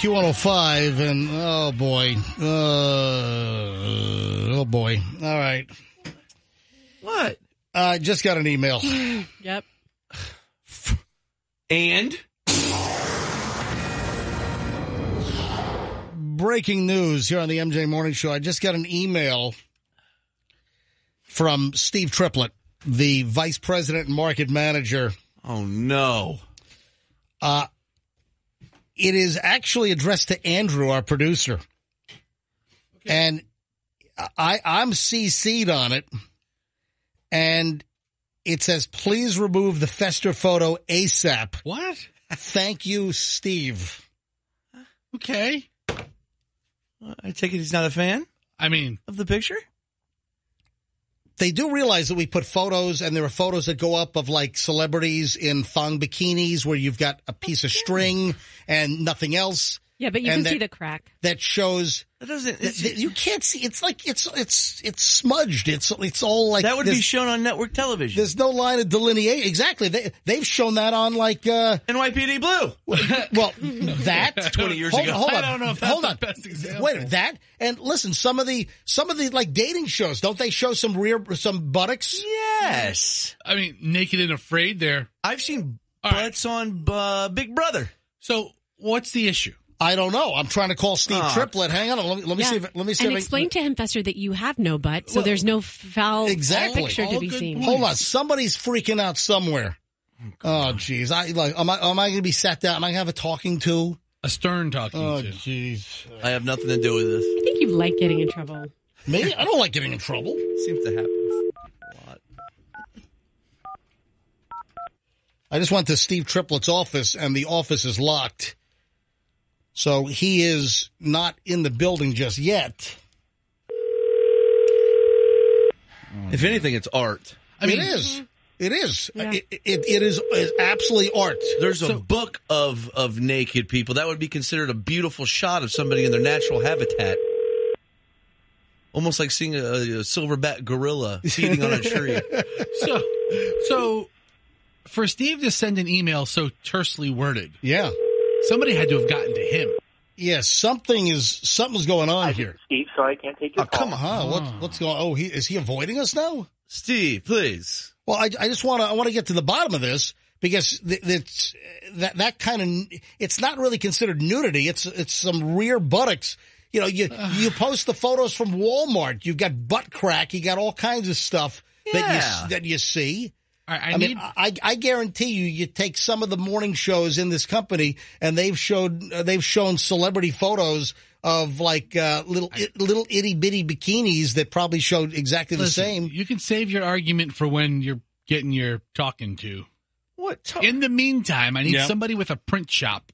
Q105, and oh boy. Uh, oh boy. All right. What? I just got an email. Yep. And Breaking news here on the MJ Morning Show. I just got an email from Steve Triplett, the vice president and market manager. oh no. It is actually addressed to Andrew, our producer. And I, I'm CC'd on it. And it says, please remove the Fester photo ASAP. What? Thank you, Steve. Okay. I take it he's not a fan I mean, of the picture. They do realize that we put photos and there are photos that go up of like celebrities in thong bikinis where you've got a piece of string and nothing else Yeah, but you And can see the crack. that shows That doesn't. that, that you can't see. It's like it's it's it's smudged. It's it's all like that would be shown on network television. There's no line of delineation. Exactly. They they've shown that on like uh NYPD Blue. well that 20 years hold, ago. Hold on. I don't know if that's hold the on. best example. Wait, a minute, that and listen, some of the some of the like dating shows, don't they show some rear some buttocks? Yes, I mean, naked and afraid there. I've seen All right. butts on uh, Big Brother. So what's the issue? I don't know. I'm trying to call Steve Oh. Triplett. Hang on. Let me let me Yeah. see if let me see and if I- explain to him, Fester, that you have no butt, so Well, there's no foul exactly. picture to be seen. points. Hold on, somebody's freaking out somewhere. Oh, jeez. Oh, I like. Am I? Am I going to be sat down? Am I going to have a talking to? A stern talking Oh, to. jeez. I have nothing to do with this. I think you like getting in trouble. Me? I don't like getting in trouble. Seems to happen a lot. I just went to Steve Triplett's office, and the office is locked, so he is not in the building just yet. If anything, it's art. I mean, it is. Mm-hmm. It is. Yeah. It, it, it is is absolutely art. There's a book of of naked people. That would be considered a beautiful shot of somebody in their natural habitat. Almost like seeing a, a silverback gorilla feeding on a tree. So, so for Steve to send an email so tersely worded, Yeah. Somebody had to have gotten to him. Yeah. Something is something's going on here. Steve, sorry I can't take your Oh, call. come on. Huh? What, what's going? Oh, he is he avoiding us now? Steve, please. Well, I, I just want to I want to get to the bottom of this because th- it's that that kind of it's not really considered nudity. It's it's some rear buttocks. You know, you you post the photos from Walmart. You've got butt crack. You got all kinds of stuff that you that you see. All right, I, I, need. mean, I, I guarantee you, you take some of the morning shows in this company, and they've showed uh, they've shown celebrity photos of like uh, little i- little itty bitty bikinis that probably showed exactly the same. You can save your argument for when you're getting your talking to. What? t- In the meantime, I need Yeah. somebody with a print shop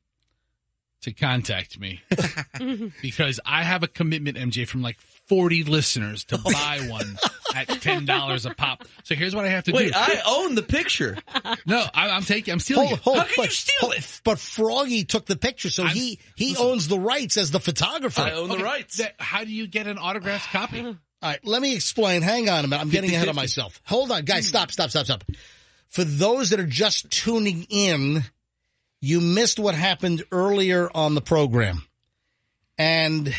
to contact me because I have a commitment, MJ, from like 40 listeners to oh buy one at $10 a pop. So here's what I have to do. Wait, do. I own the picture. no, I, I'm taking, I'm stealing Hold, it. hold, How can but, you steal hold- it? But Froggy took the picture, so I'm- he he listen. owns the rights as the photographer. I own the rights. that- how do you get an autographed copy? All right, let me explain. Hang on a minute. I'm getting ahead of myself. Hold on, guys. Stop, stop, stop, stop. For those that are just tuning in, you missed what happened earlier on the program. And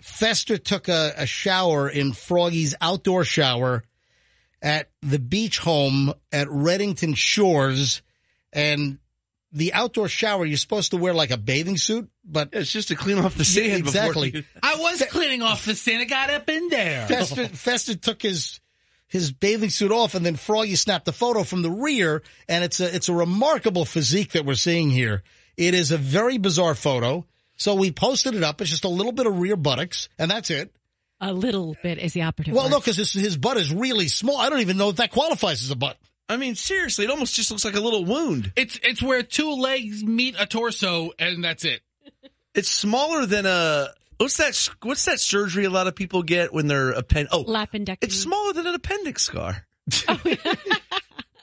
Fester took a, a shower in Froggy's outdoor shower at the beach home at Redington Shores. And the outdoor shower, you're supposed to wear like a bathing suit, but Yeah, it's just to clean off the sand. Yeah, exactly. you- I was cleaning off the sand. I got up in there. Fester, Fester took his his bathing suit off, and then Froggy snapped a photo from the rear, and it's a it's a remarkable physique that we're seeing here. It is a very bizarre photo. So we posted it up. It's just a little bit of rear buttocks, and that's it. A little bit is the operative Well, word. no, because his, his butt is really small. I don't even know if that qualifies as a butt. I mean, seriously, it almost just looks like a little wound. It's it's where two legs meet a torso, and that's it. It's smaller than a what's that? What's that surgery a lot of people get when they're append? Oh, appendectomy. it's smaller than an appendix scar. Yeah.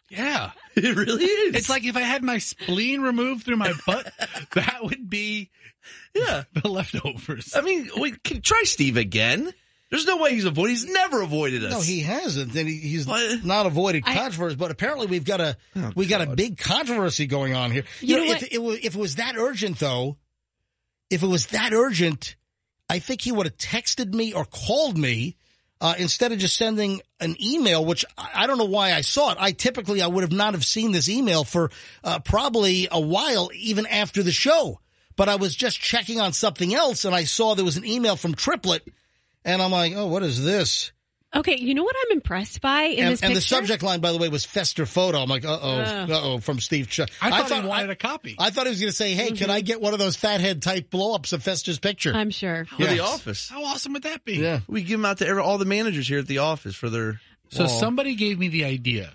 It really is. It's like if I had my spleen removed through my butt, that would be yeah. the leftovers. I mean, we can, try Steve again. There's no way he's avoided. He's never avoided us. No, he hasn't, and he, he's What? not avoided I- controversy. But apparently, we've got a Oh, we got a big controversy going on here. You You, know know, if it, was, if it was that urgent, though, if it was that urgent, I think he would have texted me or called me uh, instead of just sending an email, which I don't know why I saw it. I typically I would have not have seen this email for uh, probably a while, even after the show. But I was just checking on something else, and I saw there was an email from Triplett, and I'm like, oh, what is this? Okay, you know what I'm impressed by in And, this and the subject line, by the way, was Fester photo. I'm like, uh oh, Ugh. uh oh, from Steve. Ch- I thought, he wanted a copy. I thought he was going to say, "Hey, can I get one of those fathead type blow ups of Fester's picture?" I'm sure. For Yes. the office. How awesome would that be? yeah. We give them out to every, all the managers here at the office for their. So wall. somebody gave me the idea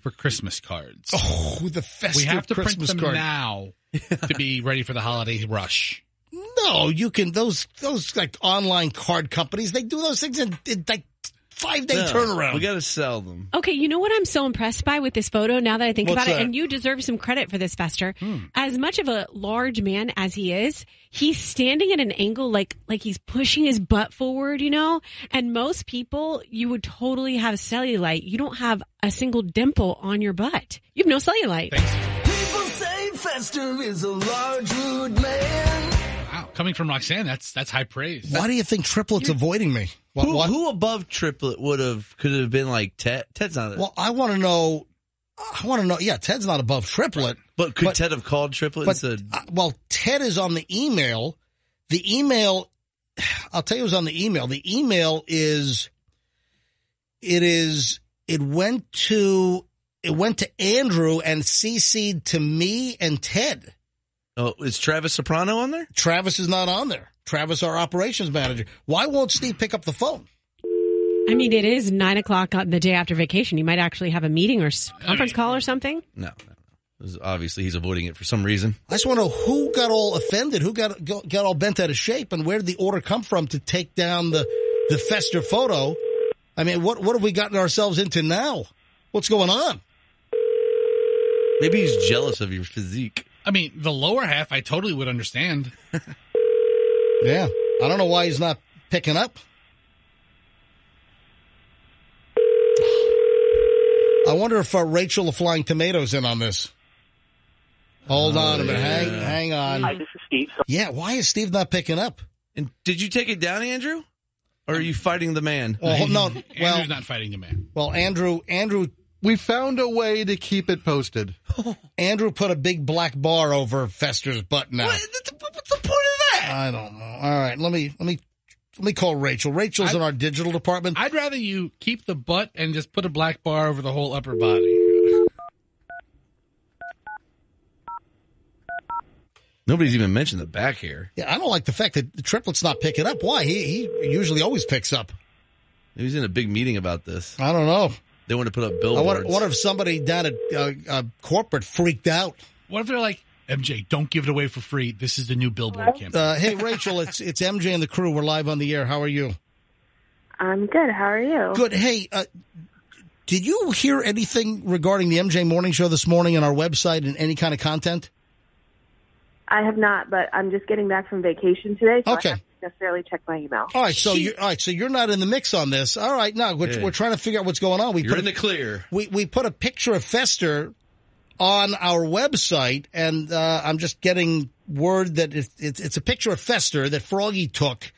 for Christmas cards. Oh, the Fester we have to Christmas print them card. now to be ready for the holiday rush. No, you can those those like online card companies. They do those things in, in like five day No, turnaround. We got to sell them. Okay, you know what I'm so impressed by with this photo now that I think What's about that? it, and you deserve some credit for this, Fester. Hmm. As much of a large man as he is, he's standing at an angle like like he's pushing his butt forward, you know. And most people, you would totally have cellulite. You don't have a single dimple on your butt. You have no cellulite. Thanks. People say Fester is a large, rude man. Wow, coming from Roxanne, that's that's high praise. Why do you think Triplett's avoiding me? What, Who, what? who above Triplett would have could have been like Ted? Ted's not. Well, I want to know. I want to know. Yeah, Ted's not above Triplett. but could but- Ted have called Triplett But and said, uh, well, Ted is on the email. The email, I'll tell you, who's on the email. The email is, it is, it went to, it went to Andrew and CC'd to me and Ted. "Oh, is Travis Soprano on there?" Travis is not on there. Travis, our operations manager. Why won't Steve pick up the phone? I mean, it is nine o'clock on the day after vacation. You might actually have a meeting or conference call or something. No, no, no. Obviously, he's avoiding it for some reason. I just want to know who got all offended, who got got got all bent out of shape, and where did the order come from to take down the the Fester photo? I mean, what what have we gotten ourselves into now? What's going on? Maybe he's jealous of your physique. I mean, the lower half, I totally would understand. Yeah, I don't know why he's not picking up. I wonder if uh, Rachel the Flying Tomatoes in on this. Hold on a minute. Hang, hang on. Hi, this is Steve. Yeah, why is Steve not picking up? And did you take it down, Andrew? Or are you fighting the man? Well, no. Well, Andrew's not fighting the man. well, Andrew, Andrew We found a way to keep it posted. Andrew put a big black bar over Fester's butt now. What- What's the point of that? I don't know. All right, let me let me let me call Rachel. Rachel's I- in our digital department. I'd rather you keep the butt and just put a black bar over the whole upper body. Nobody's even mentioned the back here. yeah, I don't like the fact that the Triplett's not picking it up. Why? He he usually always picks up. He was in a big meeting about this. I don't know. They want to put up I billboards. wonder, what if somebody down at uh, uh, corporate freaked out? What if they're like, MJ, don't give it away for free. This is the new billboard campaign. Uh, hey, Rachel, it's it's MJ and the crew. We're live on the air. How are you? I'm good. How are you? Good. Hey, uh, did you hear anything regarding the MJ Morning Show this morning on our website and any kind of content? I have not, but I'm just getting back from vacation today, so Okay. I haven't necessarily check my email. All right, so you all right, so you're not in the mix on this. All right, now we're, Yeah. we're trying to figure out what's going on. We You're put in the clear. we we put a picture of Fester on our website, and uh, I'm just getting word that it's, it's it's a picture of Fester that Froggy took,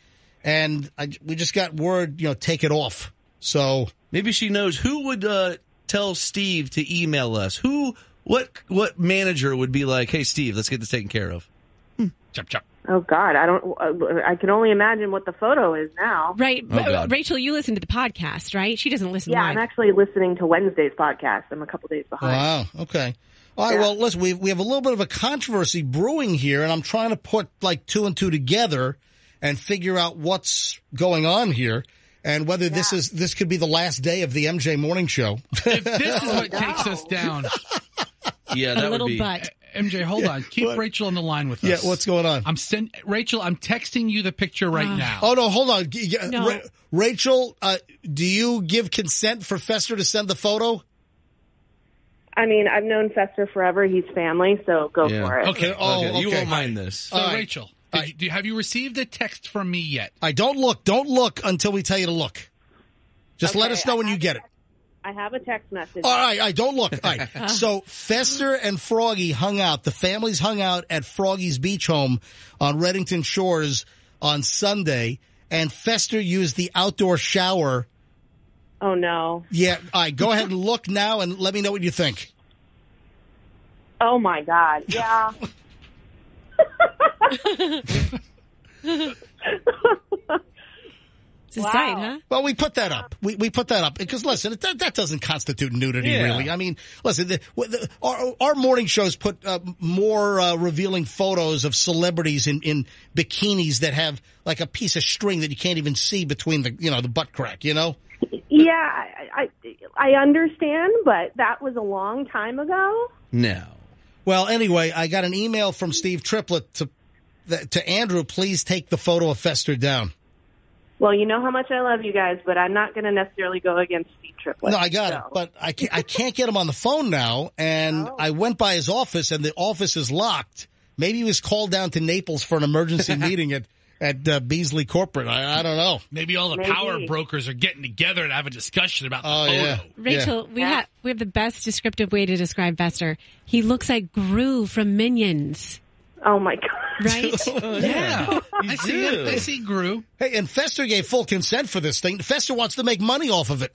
and I, we just got word, you know, take it off. So Maybe she knows who would uh, tell Steve to email us. Who, what, what manager would be like, "Hey, Steve, let's get this taken care of." chop, chop. Oh God, I don't. uh, I can only imagine what the photo is now. Right. Oh, Rachel, you listen to the podcast, right? She doesn't listen Yeah, live. I'm actually listening to Wednesday's podcast. I'm a couple days behind. wow, okay. All right, Yeah. well, listen, we we have a little bit of a controversy brewing here, and I'm trying to put like two and two together and figure out what's going on here, and whether this is this could be the last day of the MJ Morning Show. If this is what takes us down, Yeah, a that would little be. butt. MJ, hold on. Keep What? Rachel on the line with us. yeah, what's going on? I'm send Rachel. I'm texting you the picture right now. Oh no, hold on. G- g- No. Ra- Rachel, uh, do you give consent for Fester to send the photo? I mean, I've known Fester forever. He's family, so go Yeah. for it. Okay. Oh, okay. You okay. won't mind this. So All right. Rachel, did right. you, do, have you received a text from me yet? I don't look. Don't look until we tell you to look. Just let us know when I you get it. I have a text message. All right, all right, don't look. All right. So Fester and Froggy hung out. The families hung out at Froggy's beach home on Redington Shores on Sunday, and Fester used the outdoor shower. Oh no. Yeah, all right, go ahead and look now and let me know what you think. Oh my God. Yeah. It's a Wow. sight, huh? Well, we put that up. We, we put that up because listen, that, that doesn't constitute nudity, Yeah. really. I mean, listen, the, the, our, our morning shows put uh, more uh, revealing photos of celebrities in, in bikinis that have like a piece of string that you can't even see between the you know the butt crack. You know. yeah, I, I I understand, but that was a long time ago. No. Well, anyway, I got an email from Steve Triplett to to Andrew. Please take the photo of Fester down. Well, you know how much I love you guys, but I'm not going to necessarily go against Steve Triplett. No, I got it, but I can't, I can't get him on the phone now. And Oh. I went by his office, and the office is locked. Maybe he was called down to Naples for an emergency meeting at at uh, Beasley Corporate. I, I don't know. Maybe all the Maybe. power brokers are getting together to have a discussion about the Oh photo. yeah, Rachel, we have we have the best descriptive way to describe Fester. He looks like Gru from Minions, oh my God. right? Yeah, I You see. do. I see. Gru. Hey, and Fester gave full consent for this thing. Fester wants to make money off of it.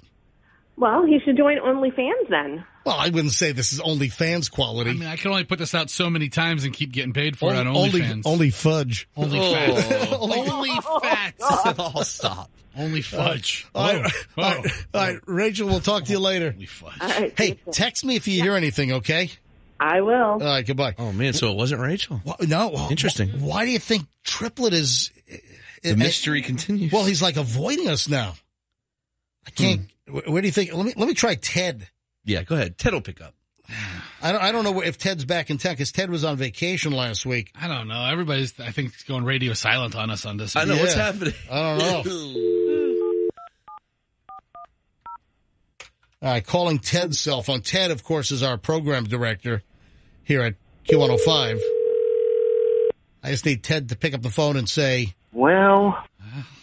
Well, he should join OnlyFans then. Well, I wouldn't say this is only fans quality. I mean, I can only put this out so many times and keep getting paid for it on only, OnlyFans. only fudge. only Oh. fat. only fat. oh, stop. Only uh, fudge. All right, Oh, all right, all right, Rachel. We'll talk to you later. Only fudge. All right. Hey, text me if you hear anything. Okay. I will. All right. Goodbye. Oh man, so it wasn't Rachel. Wha- No. wha- Interesting. Why do you think Triplett is? The mystery continues. Well, he's like avoiding us now. I can't. Hmm. wh- Where do you think? Let me let me try Ted. yeah, go ahead. Ted will pick up. I don't. I don't know if Ted's back in town because Ted was on vacation last week. I don't know. Everybody's, I think, going radio silent on us on this. I know Yeah. what's happening. I don't know. All right, calling Ted's cell phone. Ted, of course, is our program director here at Q105. I just need Ted to pick up the phone and say, Well,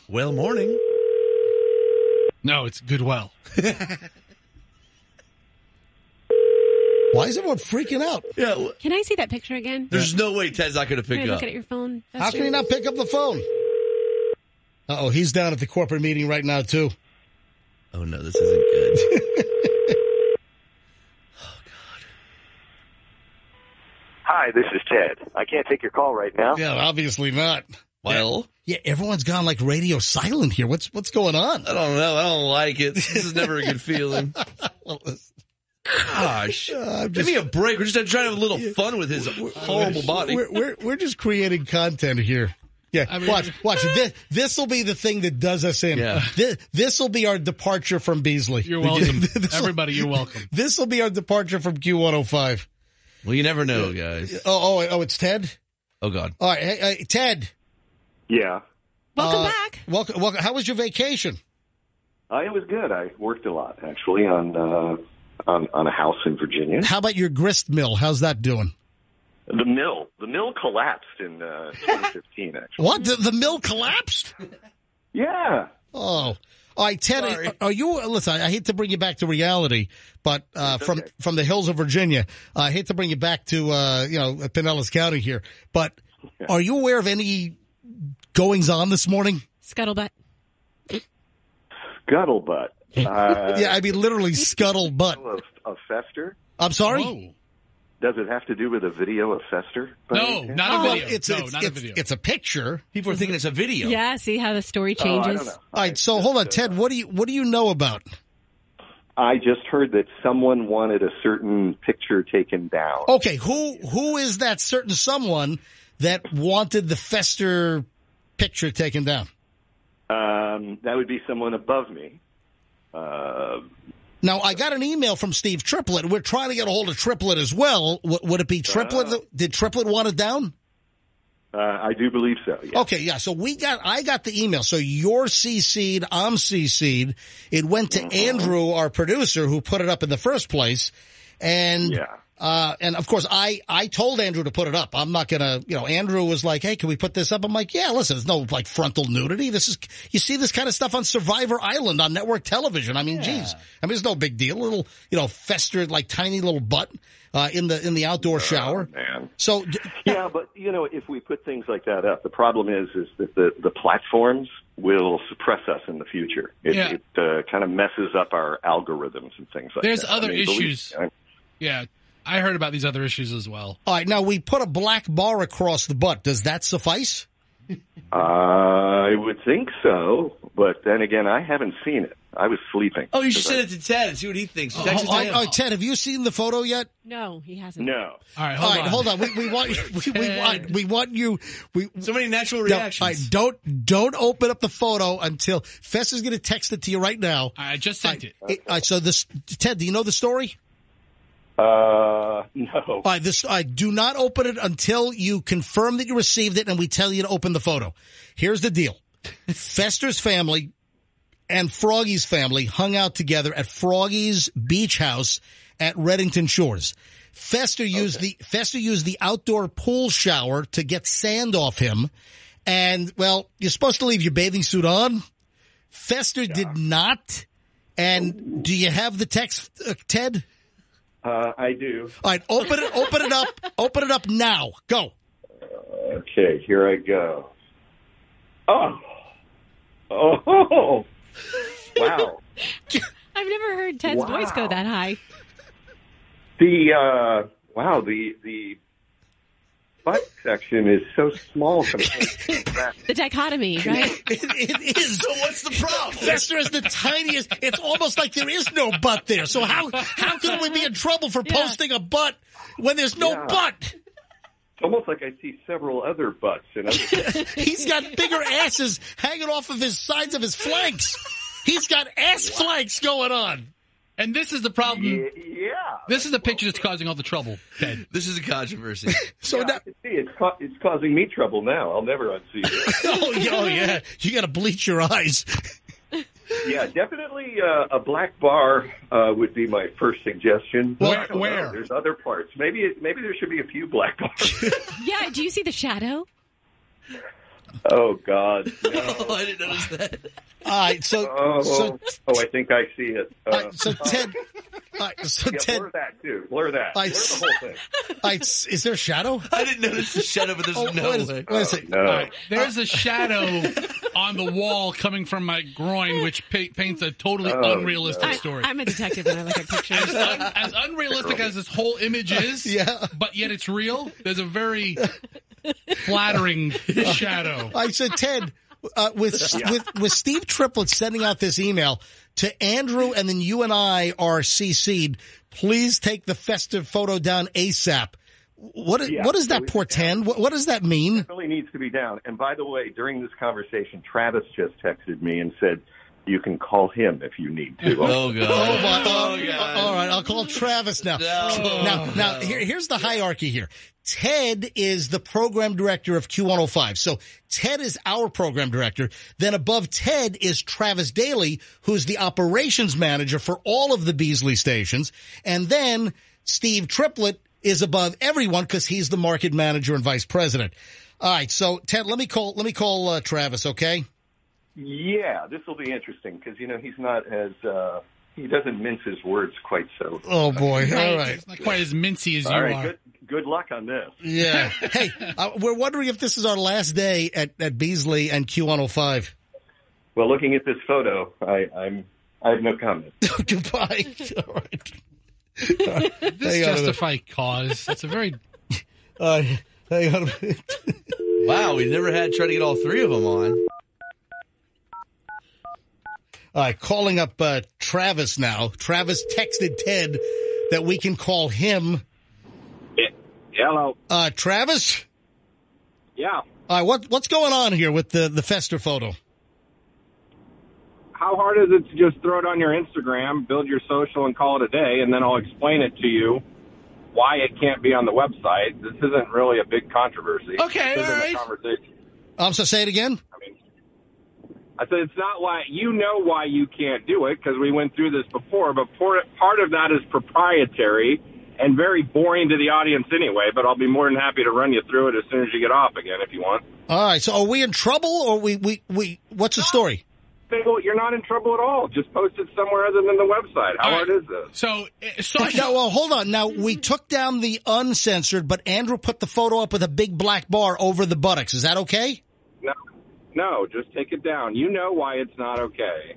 well, morning. No, it's Goodwell. "Why is everyone freaking out? Yeah, w- Can I see that picture again? there's no way Ted's not going to Can pick I up. look at your phone? How Fester? can he not pick up the phone?" Uh oh, he's down at the corporate meeting right now too. Oh no, this isn't good. Oh, hi, this is Ted. I can't take your call right now. Yeah, obviously not. well, Yeah, everyone's gone like radio silent here. What's what's going on? I don't know. I don't like it. This is never a good feeling. Well, Gosh, I'm give me a break. We're just trying to have a little fun with his horrible body. We're, we're we're just creating content here. Yeah, I mean- watch watch. This this will be the thing that does us in. Yeah. This this will be our departure from Beasley. You're welcome. Everybody, you're welcome. This will be our departure from Q105. Well, you never know, guys. Oh oh oh, it's Ted. Oh God. All right, hey, hey, Ted. Yeah, Welcome uh, back. Welcome, welcome. How was your vacation? uh, it was good. I worked a lot actually on uh, on on a house in Virginia. How about your grist mill? How's that doing? The mill, the mill collapsed in uh, 2015. Actually, What? The, the mill collapsed? yeah. Oh. All right, Ted, Sorry. are you, listen, I hate to bring you back to reality, but, uh, from, okay. from the hills of Virginia, I hate to bring you back to, uh, you know, Pinellas County here, but are you aware of any goings on this morning? Scuttlebutt. Scuttlebutt. Uh, Yeah, I mean, literally scuttlebutt. Of, a Fester. I'm sorry? Whoa. Does it have to do with a video of Fester? No, any chance? not a video. it's, no, it's, not a it's, video. it's a picture. People are thinking it's a video. Yeah, see how the story Oh, I changes. don't know. All right. So hold on, Ted, what do you, what do you know about? I just heard that someone wanted a certain picture taken down. Okay. Who, who is that certain someone that wanted the Fester picture taken down? Um, that would be someone above me. Uh, Now, I got an email from Steve Triplett. We're trying to get a hold of Triplett as well. W- would it be Triplett? that- Did Triplett want it down? uh, I do believe so. Yes. Okay, yeah. So we got, I got the email. So you're CC'd, I'm CC'd. It went to Andrew, our producer, who put it up in the first place. And Yeah. Uh, and of course, I, I told Andrew to put it up. I'm not gonna, you know, Andrew was like, Hey, can we put this up? I'm like, yeah, listen, there's no like frontal nudity. This is, you see this kind of stuff on Survivor Island on network television. I mean, geez, I mean, it's no big deal. A little, you know, festered, like tiny little butt, uh, in the, in the outdoor shower. man. So, d- Yeah, but you know, if we put things like that up, the problem is is that the the platforms will suppress us in the future. It, Yeah. it uh, kind of messes up our algorithms and things like There's that. There's other believe issues. me, Yeah, I heard about these other issues as well. all right, now we put a black bar across the butt. Does that suffice? Uh, I would think so, but then again, I haven't seen it. I was sleeping. Oh, you should 'Cause I- send it to Ted and see what he thinks. Oh, Text oh, him. oh, Ted, have you seen the photo yet? No, he hasn't. No. All right, hold right, on. hold on. We, we want, we, we want, we want you, we, So many natural No, reactions. all right, don't don't open up the photo until Fess is going to text it to you right now. I just sent it. It- all right, so this Ted, do you know the story? Uh, no. All right, this I do not open it until you confirm that you received it, and we tell you to open the photo. Here's the deal: Fester's family and Froggy's family hung out together at Froggy's beach house at Redington Shores. Fester used the Fester used the outdoor pool shower to get sand off him, and well, you're supposed to leave your bathing suit on. Fester did not. And do you have the text, uh, Ted? Uh, I do. All right, open it, open it up, open it up now. Go. Okay, here I go. Oh. Oh. Wow. I've never heard Ted's Wow. voice go that high. The uh wow, the the butt section is so small compared to that. The dichotomy, right? It, it is. So what's the problem? Fester is the tiniest. It's almost like there is no butt there. So how how could we be in trouble for Yeah. posting a butt when there's no Yeah. butt? It's almost like I see several other butts and other He's got bigger asses hanging off of his sides of his flanks. He's got ass flanks going on. And this is the problem. Yeah. This is the picture that's causing all the trouble, Ted. This is a controversy. So Yeah, now, I can see it's ca- it's causing me trouble now. I'll never unsee it. oh, yeah, oh yeah, you got to bleach your eyes. yeah, definitely uh, a black bar uh, would be my first suggestion. Where- I don't know. where? There's other parts. Maybe it, maybe there should be a few black bars. yeah. Do you see the shadow? Oh God, no. oh, I didn't notice that. All right, so Oh, so oh, I think I see it. Uh, right, so Ted, all right, so yeah, Ted, blur that too. Blur that. I- Blur the whole thing. all right, is there a shadow? I didn't notice the shadow, but there's Oh, no wait a- way. wait a second. No. All right, there's a shadow on the wall coming from my groin, which pa- paints a totally Oh, unrealistic I, story. I'm a detective and I look at pictures. as, un- as unrealistic as this whole image is, Yeah. but yet it's real. There's a very flattering shadow. I said, Ted, uh, with with with Steve Triplett sending out this email to Andrew, and then you and I are CC'd. Please take the festive photo down ASAP. What Yeah, what does that portend? What, what does that mean? It really needs to be down. And by the way, during this conversation, Travis just texted me and said, "You can call him if you need to." Oh god. Oh my! Oh, oh, oh God. Oh, all right, I'll call Travis now. No. now, now here, here's the hierarchy here. Ted is the program director of Q105. So Ted is our program director. Then above Ted is Travis Daly, who's the operations manager for all of the Beasley stations. And then Steve Triplett is above everyone because he's the market manager and vice president. All right. So Ted, let me call, let me call uh, Travis. Okay. Yeah, this will be interesting because you know he's not as uh, he doesn't mince his words quite so. Oh boy. All Right. right. It's not quite as mincy as you All right, are. good good luck on this. Yeah. hey, uh, we're wondering if this is our last day at, at Beasley and Q105. Well, looking at this photo, I, I'm I have no comment. Goodbye. All right. This Hang on a minute. justify cause. It's a very Uh, hang on a minute. Wow, we never had tried to get all three of them on. All right, calling up uh, Travis now. Travis texted Ted that we can call him. Hello. Uh, Travis? Yeah. All right, what, what's going on here with the, the Fester photo? How hard is it to just throw it on your Instagram, build your social, and call it a day, and then I'll explain it to you why it can't be on the website. This isn't really a big controversy. Okay, this all right. conversation. I'm so say it again. I mean, I said it's not why you know why you can't do it because we went through this before, but por- part of that is proprietary, and very boring to the audience anyway. But I'll be more than happy to run you through it as soon as you get off again if you want. All right. So are we in trouble or we, we, we, what's the story? Bingo, You're not in trouble at all. Just post it somewhere other than the website. How All hard is this? So, uh, social. No, well, hold on. Now, we took down the uncensored, but Andrew put the photo up with a big black bar over the buttocks. Is that okay? No, no, just take it down. You know why it's not okay.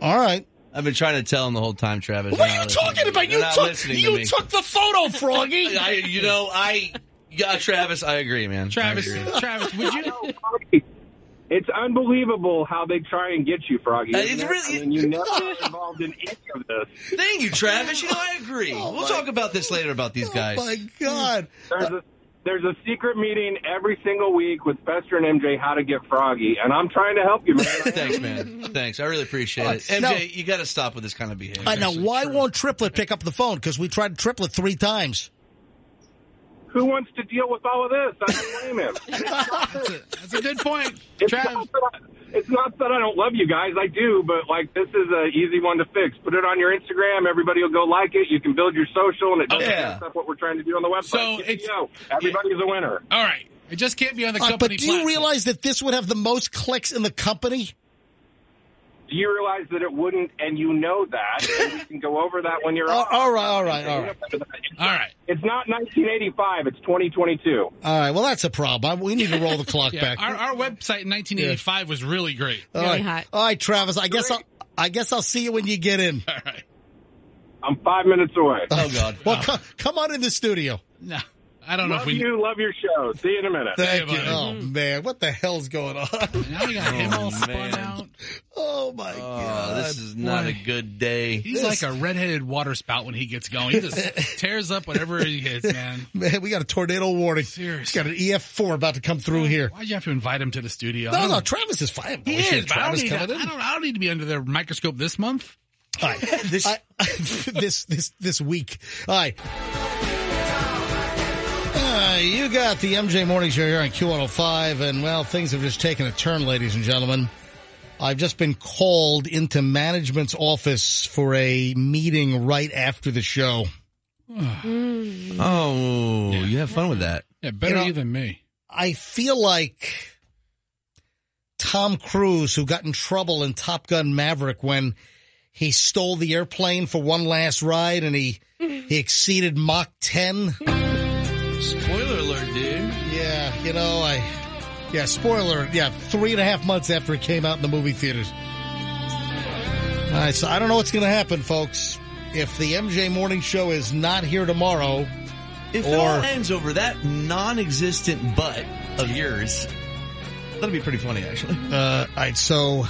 All right. I've been trying to tell him the whole time, Travis. What They're you not listening talking about? You not took, listening to you me. took the photo, Froggy. I, you know, I, yeah, Travis, I agree, man. Travis, agree. Travis, would you? It's unbelievable how they try and get you, Froggy. Uh, it's it? really- I mean, you never get involved in any of this. Thank you, Travis. You know, I agree. we'll talk about this later about these guys. Oh, my God. There's a there's a secret meeting every single week with Fester and MJ how to get Froggy, and I'm trying to help you, man. Thanks, man. Thanks. I really appreciate it. MJ, No. you got to stop with this kind of behavior. Uh, now, why won't Triplett pick up the phone? Because we tried Triplett three times. Who wants to deal with all of this? I don't blame him. That's a, that's a good point, It's Travis. not, that I, it's not that I don't love you guys. I do, but like this is an easy one to fix. Put it on your Instagram. Everybody will go like it. You can build your social, and it doesn't Yeah. mess up what we're trying to do on the website. So it's- to know. everybody's a winner. All right, it just can't be on the Uh, company. but do you platform. realize that this would have the most clicks in the company? Do you realize that it wouldn't, and you know that? and we can go over that when you're Oh, on. all right, all right, all right. All right. It's not 1985. It's 2022. All right. Well, that's a problem. We need to roll the clock Yeah, back. our, our website in 1985 was really great. All Really right. hot. All right, Travis. I guess I'll, I guess I'll see you when you get in. All right. I'm five minutes away. Oh, God. Well, come, come on in the studio. No, I don't know love if we. you. Love your show. See you in a minute. Thank you. buddy. Oh man, what the hell's going on? Now we got oh, him all spun man. out. Oh my Oh, god. this is not a good day. He's This- like a redheaded water spout when he gets going. He just tears up whatever he hits, man. Man, we got a tornado warning. Seriously. Got an EF4 about to come through here. Why'd you have to invite him to the studio? No, no, Travis is fine. He oh, is, have but I don't, Travis need to, coming I, in. don't, I don't need to be under their microscope this month. All right. This- I- this this this week. All right. You got the MJ Morning Show here on Q105, and well, things have just taken a turn, ladies and gentlemen. I've just been called into management's office for a meeting right after the show. Hmm. Oh, you have fun with that. Yeah, better You know- you than me. I feel like Tom Cruise, who got in trouble in Top Gun Maverick when he stole the airplane for one last ride and he he exceeded Mach 10. Spoiler alert, dude. Yeah, you know, I yeah, spoiler, yeah, three and a half months after it came out in the movie theaters. All right, so I don't know what's going to happen, folks. If the MJ Morning Show is not here tomorrow, If it Or- all ends over that non-existent butt of yours, that'd be pretty funny, actually. Uh, all right, so all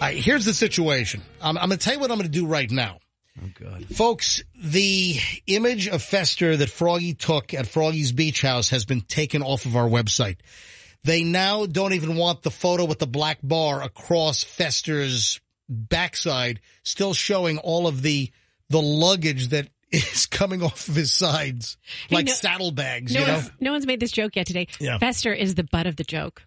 right, here's the situation. I'm, I'm going to tell you what I'm going to do right now. Oh God. Folks, the image of Fester that Froggy took at Froggy's Beach House has been taken off of our website. They now don't even want the photo with the black bar across Fester's backside, still showing all of the the luggage that is coming off of his sides, Hey, like no- saddlebags, No you know? one's, no one's made this joke yet today. Yeah. Fester is the butt of the joke.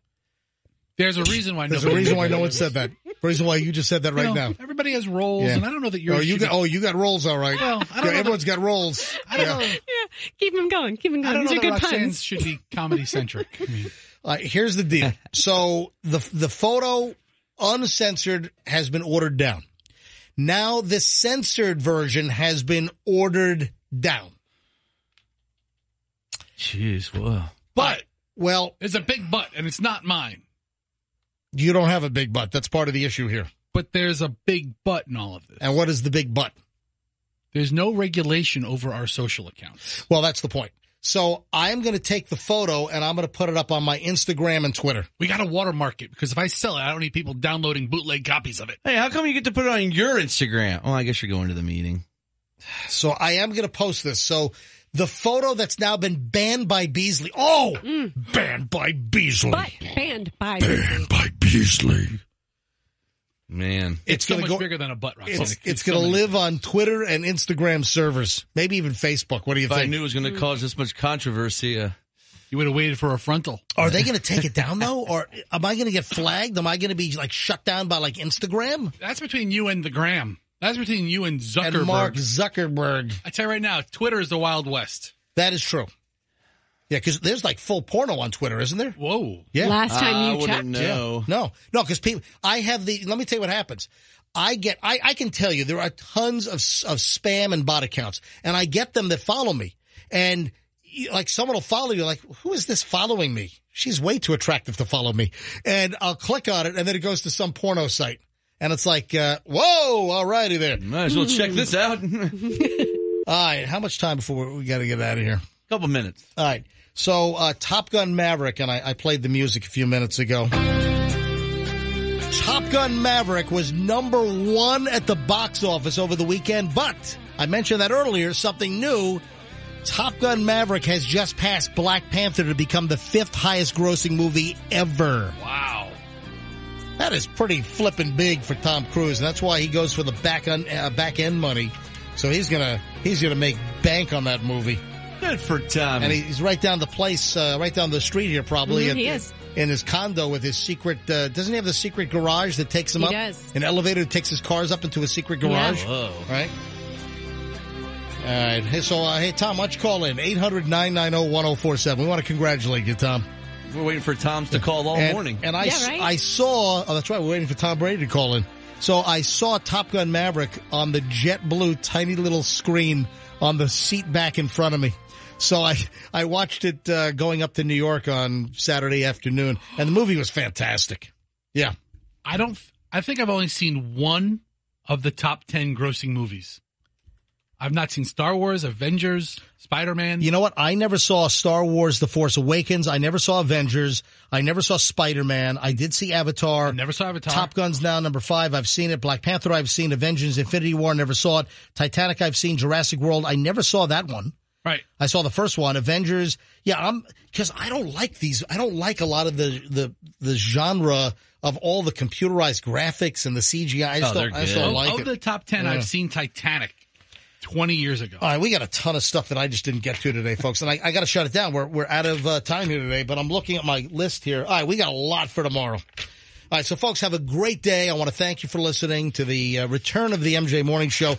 There's a reason why. There's a reason why no one said that. Reason why you just said that You right know, now. Everybody has roles, Yeah. and I don't know that yours. Oh, you should got oh, you got rolls, all right. Well, I don't yeah, know that- everyone's got rolls. I don't Yeah. know. Yeah, keep him going. Keep him I going. don't These know are that good Roxanne's puns. should be comedy centric. I mean, Uh, here's the deal. So the the photo uncensored has been ordered down. Now the censored version has been ordered down. Jeez, whoa. but Well, it's a big butt, and it's not mine. You don't have a big butt. That's part of the issue here. But there's a big butt in all of this. And what is the big butt? There's no regulation over our social accounts. Well, that's the point. So I'm going to take the photo and I'm going to put it up on my Instagram and Twitter. We got to watermark it because if I sell it, I don't need people downloading bootleg copies of it. Hey, how come you get to put it on your Instagram? Oh, I guess you're going to the meeting. So I am going to post this. So the photo that's now been banned by Beasley. Oh, banned by Beasley. But banned by banned by Beasley. Man. It's, It's so gonna much go- bigger than a butt, Roxanne. It's, it's so going to many- live on Twitter and Instagram servers, maybe even Facebook. What do you If I knew it was going to cause this much controversy, uh, You would have waited for a frontal. Are they going to take it down though, or am I going to get flagged? Am I going to be like shut down by like Instagram? That's between you and the gram. That's between you and Zuckerberg. and Mark Zuckerberg. I tell you right now, Twitter is the Wild West. That is true. Yeah, because there's like full porno on Twitter, isn't there? Whoa. Yeah. Last time you wouldn't checked. know. No, no, because people, I have the, let me tell you what happens. I get, I, I can tell you there are tons of, of spam and bot accounts and I get them that follow me and like someone will follow you like, who is this following me? She's way too attractive to follow me. And I'll click on it and then it goes to some porno site and it's like, uh, whoa, all righty there. Might as well check this out. All right. How much time before we got to get out of here? A Couple minutes. All right. So, uh, Top Gun Maverick, and I, I played the music a few minutes ago. Top Gun Maverick was number one at the box office over the weekend, but I mentioned that earlier, something new. Top Gun Maverick has just passed Black Panther to become the fifth highest grossing movie ever. Wow. That is pretty flippin' big for Tom Cruise, and that's why he goes for the back on, uh, back end money. So he's gonna he's gonna make bank on that movie. Good for Tom. And he's right down the place, uh, right down the street here, probably. Mhm, at- he is. in his condo with his secret. Uh, doesn't he have the secret garage that takes him He up? does. An elevator that takes his cars up into a secret garage. Yeah. Whoa. Right. All right. Hey, so, uh, hey, Tom, why don't you call in? 800-990-1047. We want to congratulate you, Tom. We're waiting for Tom's to call all and, morning. And I, Yeah, right? I saw, oh, that's right. We're waiting for Tom Brady to call in. So I saw Top Gun Maverick on the JetBlue tiny little screen on the seat back in front of me. So I, I watched it, uh, going up to New York on Saturday afternoon and the movie was fantastic. Yeah. I don't. I think I've only seen one of the top ten grossing movies. I've not seen Star Wars, Avengers, Spider Man. You know what? I never saw Star Wars The Force Awakens. I never saw Avengers. I never saw Spider-Man. I did see Avatar. I never saw Avatar. Top Gun's now number five. I've seen it. Black Panther I've seen. Avengers Infinity War never saw it. Titanic I've seen. Jurassic World I never saw that one. Right. I saw the first one. Avengers. Yeah, I'm because I don't like these. I don't like a lot of the the the genre of all the computerized graphics and the CGI. I just Oh, don't, I just good. don't Of, like of it. the top ten, Yeah. I've seen Titanic twenty years ago. All right, we got a ton of stuff that I just didn't get to today, folks, and I, I got to shut it down. We're we're out of uh, time here today, but I'm looking at my list here. All right, we got a lot for tomorrow. All right, so folks, have a great day. I want to thank you for listening to the uh, return of the MJ Morning Show.